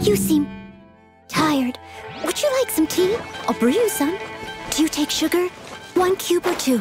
You seem tired. Would you like some tea? I'll brew you some. Do you take sugar? One cube or two?